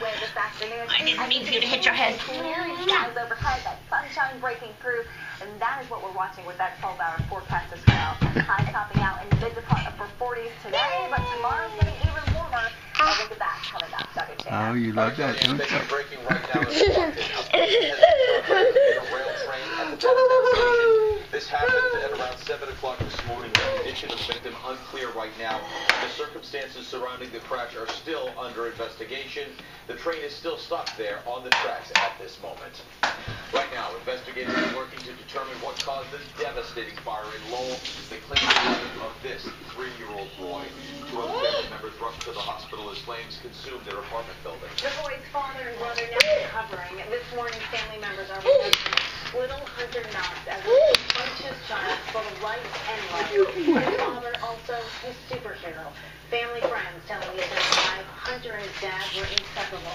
Way this afternoon. I didn't mean for you to hit your head. Clearing skies overhead, that sunshine breaking through, and that is what we're watching with that 12-hour forecast as well. Highs topping out in the mid to upper 40s today, but tomorrow's getting even warmer. And look at that coming up, Dr. Oh, you love that, don't Things you? are breaking right now. It's a rail train at the Tennessee station. This happened at around 7 o'clock this morning. The condition of the victim unclear right now. The circumstances surrounding the crash are still under investigation. The train is still stuck there on the tracks at this moment. Right now, investigators are working to determine what caused this devastating fire in Lowell. They claim the life of this three-year-old boy. Two other family members rushed to the hospital as flames consumed their apartment building. The boy's father and brother now recovering. This morning, family members are remembering little Hunter Knox as a conscious child full of life and love. His father also his superhero. Family friends telling me Hunter and his dad were inseparable.